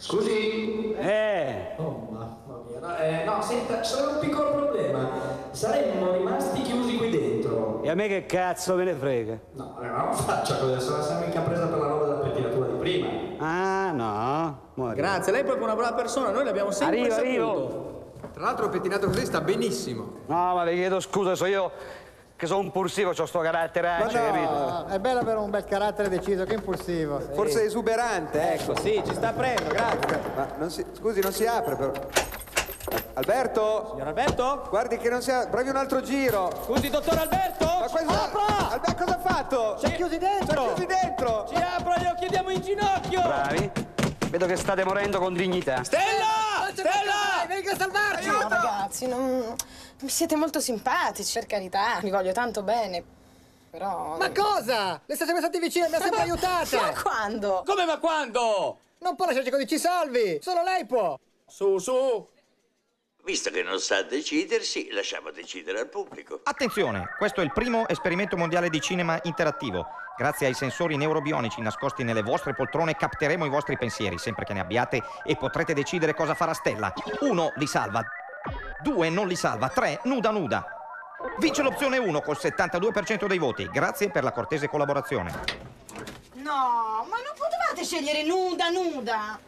Scusi? Eh, Oh, mamma mia. No, eh, no, senta, solo un piccolo problema. Saremmo rimasti chiusi qui dentro. e a me che cazzo me ne frega? No, non faccia così, se la siamo mica presa per la roba della pettinatura di prima. Ah, no. Muori. Grazie, lei è proprio una brava persona, noi l'abbiamo sempre Arrivo, saputo. arrivo. Tra l'altro pettinato così sta benissimo. No, ma le chiedo scusa, so io che sono un pulsivo, ho sto carattere anche, capito? No, è bello avere un bel carattere deciso, che impulsivo. Forse esuberante, ecco. Ecco, sì, ci sta aprendo, grazie. Ma non si, scusi, non si apre però. Alberto? Signor Alberto? Guardi che non si apre. Provi un altro giro. Scusi, dottor Alberto? Ma questo... Apra! Alberto cosa ha fatto? Siamo chiusi dentro! Siamo chiusi dentro! Ci apra, glielo chiediamo in ginocchio! Bravi. Vedo che state morendo con dignità. Stella! Stella! Venga a salvarci! No, ragazzi, non... mi siete molto simpatici, per carità, vi voglio tanto bene. Però. Ma cosa? Le siete stati vicini, mi ha sempre Ma aiutata! quando? Come ma quando? Non può lasciarci così, ci salvi! Solo lei può! Su, su! Visto che non sa decidersi, lasciamo decidere al pubblico. Attenzione, questo è il primo esperimento mondiale di cinema interattivo. Grazie ai sensori neurobionici nascosti nelle vostre poltrone capteremo i vostri pensieri, sempre che ne abbiate, e potrete decidere cosa farà Stella. Uno li salva, due non li salva, tre nuda nuda. Vince l'opzione 1 col 72% dei voti. Grazie per la cortese collaborazione. No, ma non potevate scegliere nuda, nuda.